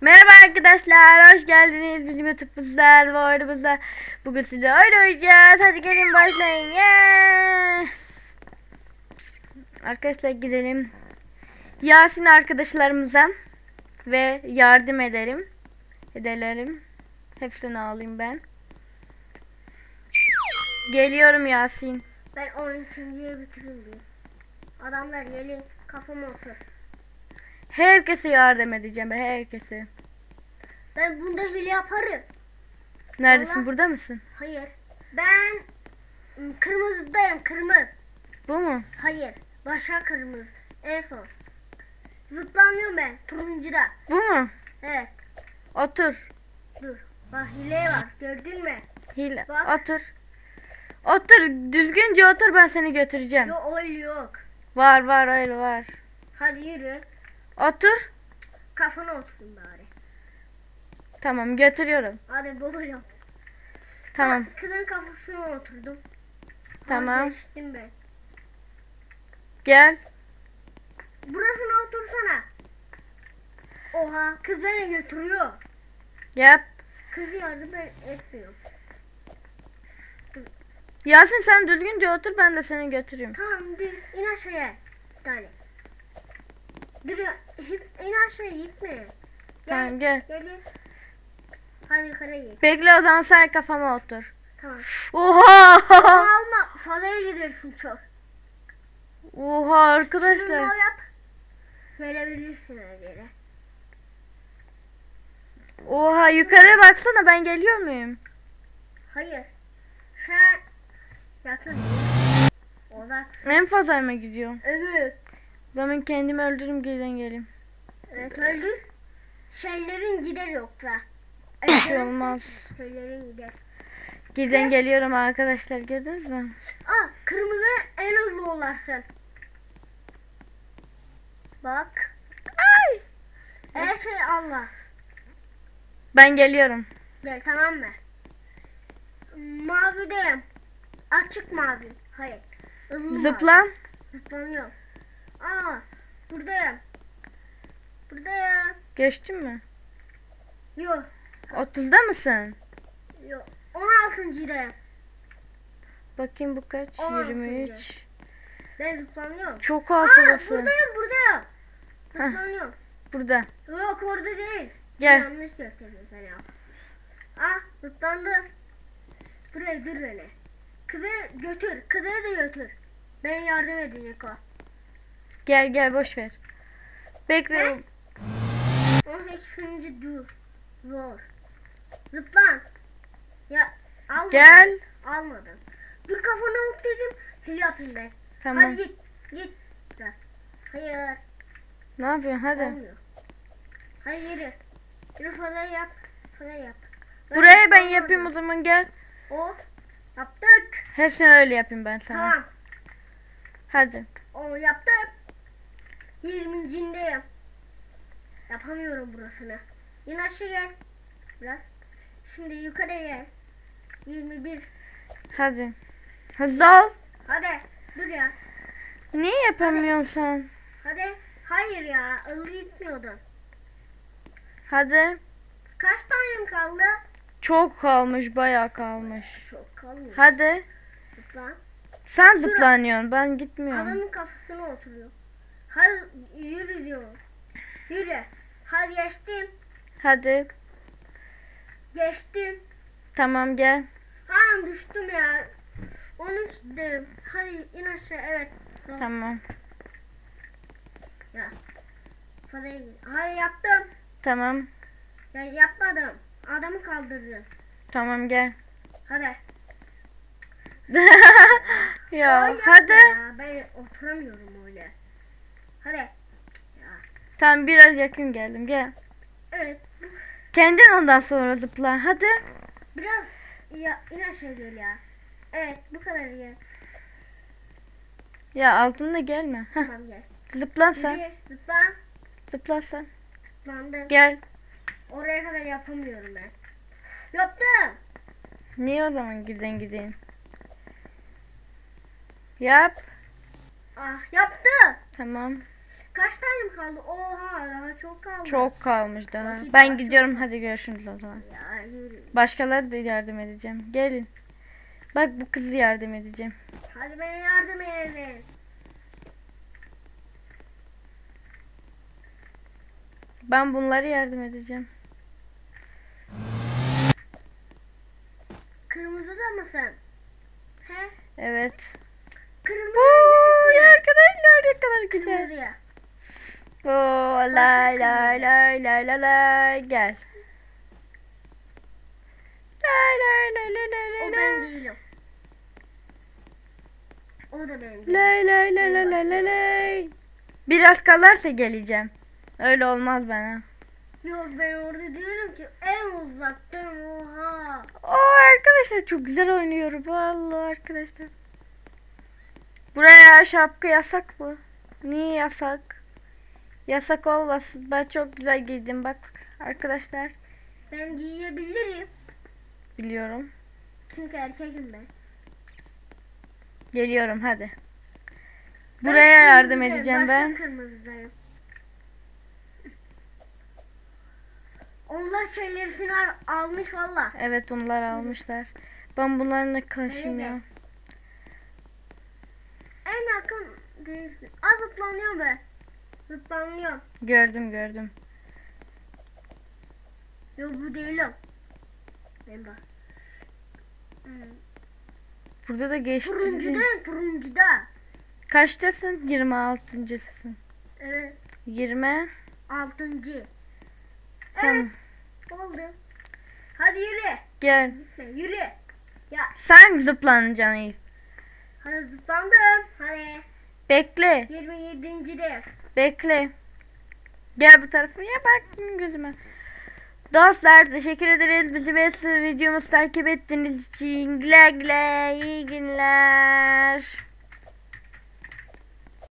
Merhaba arkadaşlar, hoş geldiniz bizim YouTube'umuzda ve oyunumuzda. Bugün size oynayacağız. Hadi gelin başlayın. Yes. Arkadaşlar gidelim. Yasin arkadaşlarımıza ve yardım edelim. Edelim. Hepsini alayım ben. Geliyorum Yasin. Ben 12.ye bitireyim diye. Adamlar gelin kafama otur. Herkese yardım edeceğim ben herkese. Ben bunda hile yaparım. Neredesin? Vallahi- Burada mısın? Hayır. Ben ım, kırmızıdayım kırmızı. Bu mu? Hayır. Başka kırmızı. En son. Zıplanıyorum ben turuncuda. Bu mu? Evet. Otur. Dur. Bak hile var. Gördün mü? Hile. Bak. Otur. Otur. Düzgünce otur ben seni götüreceğim. Yok öyle yok. Var var öyle var. Hadi yürü. Otur. Kafana oturun bari. Tamam götürüyorum. Hadi baba yap. Tamam. Bak, kızın kafasına oturdum. Tamam. Geçtim ben. Gel. Burasına otursana. Oha kız beni götürüyor. Yap. Kız yardım et- etmiyor. Yasin sen düzgünce otur ben de seni götüreyim. Tamam dur in aşağıya. Bir tane. Dur in aşağıya gitme. Gel. Tamam gel. Gel gel. Hadi yukarı git. Bekle o zaman sen kafama otur. Tamam. Oha. alma. Fazlaya gidersin çok. Oha arkadaşlar. al yap. Verebilirsin yere. Oha yukarı baksana ben geliyor muyum? Hayır. Sen yakın. Odak. En fazla mı gidiyorum? Evet. O zaman kendimi öldürürüm giden geleyim. Evet öldür. Şeylerin gider yoksa. Şey olmaz. Şeylerin gider. Giden geliyorum arkadaşlar gördünüz mü? Aa kırmızı en hızlı olarsın. Bak. Ay. Her şey Allah. Ben geliyorum. Gel tamam mı? Mavideyim. Açık mavi. Hayır. Hızlı mavi. Zıplan. Zıplanıyorum. Aa buradayım. Buradayım. Geçtin mi? Yok. 30'da mısın? Yok. 16.dayım. Bakayım bu kaç? On 23. Ben zıplanıyorum. Çok Aa altındasın. buradayım buradayım. Heh. Zıplanıyorum. Burada. Yok orada değil. Gel. Yanlış gösteriyorsun sen ya. Ah zıplandım. Buraya dur beni. Kızı götür. Kızı da götür. Ben yardım edecek o. Gel gel boş ver. Bekle. 18. dur. Zor. Zıplan. Ya almadın. Gel. Almadın. Dur kafana ot dedim. Hil yapayım ben. Tamam. Hadi git. Git. Biraz. Hayır. Ne yapıyorsun hadi. Olmuyor. Hadi yürü. Yürü falan yap. Falan yap. Buraya ben yapayım o zaman gel. O. Yaptık. Hepsini öyle yapayım ben sana. Tamam. Hadi. O yaptık. 20'cindeyim. Yapamıyorum burasını. Yine aşağı gel. Biraz. Şimdi yukarı gel. 21. Hadi. Hızlı ol. Hadi. Dur ya. Niye yapamıyorsun sen? Hadi. Hayır ya. Hızlı gitmiyordun. Hadi. Kaç tanem kaldı? Çok kalmış bayağı kalmış. Çok kalmış. Hadi. Zıpla. Sen zıplanıyorsun ben gitmiyorum. Adamın kafasına oturuyor. Hadi yürü diyor. Yürü. Hadi geçtim. Hadi. Geçtim. Tamam gel. Anam düştüm ya. 13 dedim. Hadi in aşağı. Evet. Tamam. Ya. Fazla Hadi yaptım. Tamam. Ya yapmadım. Adamı kaldırdı. Tamam gel. Hadi. ya Ay, hadi. Ya. Ben oturamıyorum öyle. Hadi. Tamam biraz yakın geldim gel. Evet. Kendin ondan sonra zıpla. Hadi. Biraz ya in aşağı gel ya. Evet bu kadar ya. Ya altında gelme. Heh, Tamam gel. zıplan sen. Yürü. Zıpla. Zıpla sen. Zıplandım. Gel. Oraya kadar yapamıyorum ben. Yaptım. Niye o zaman giden gideyim? Yap. Ah yaptım. Tamam. Kaç tane kaldı? Oha daha çok kaldı. Çok kalmış daha. Vakit Ben daha gidiyorum çok hadi görüşürüz o zaman. Ya yürü. Başkaları da yardım edeceğim. Gelin. Bak bu kızı yardım edeceğim. Hadi bana yardım edin. Ben bunları yardım edeceğim. Kırmızı da mı sen? He? Evet. Kırmızı Oo, arkadaşlar ne kadar güzel. Kırmızıya. Oo, lay lay lay lay lay lay gel. Lay lay lay lay lay O lay ben lay. değilim. O da benim. Lay lay lay lay lay lay lay. Biraz kalarsa geleceğim. Öyle olmaz bana. Yok ben orada değilim ki. En uzaktayım oha. Oo arkadaşlar çok güzel oynuyorum. Vallahi arkadaşlar. Buraya şapka yasak mı? Niye yasak? Yasak olmasın. Ben çok güzel giydim bak arkadaşlar. Ben giyebilirim. Biliyorum. Çünkü erkekim ben. Geliyorum hadi. Ben Buraya yardım kırmızıyım, edeceğim ben. kırmızıdayım. Onlar şeylerini al- almış valla. Evet onlar almışlar. Ben bunlarla ya. En yakın değilsin. Az zıplanıyor be. Zıplanıyor. Gördüm gördüm. Yok bu değilim. Ben bak. Burada da geçti. Turuncudayım turuncuda. Kaçtasın? 26.sın. Evet. 20. Altıncı. Tamam. Oldu. Hadi yürü. Gel. Gitme yürü. Ya Sen zıplanacaksın Yiğit. hadi zıplandım. Hadi. Bekle. 27. de. Bekle. Gel bu tarafa. Ya bak gözüme. Dostlar teşekkür ederiz. Bizi ve videomuzu takip ettiğiniz için. Güle güle. İyi günler.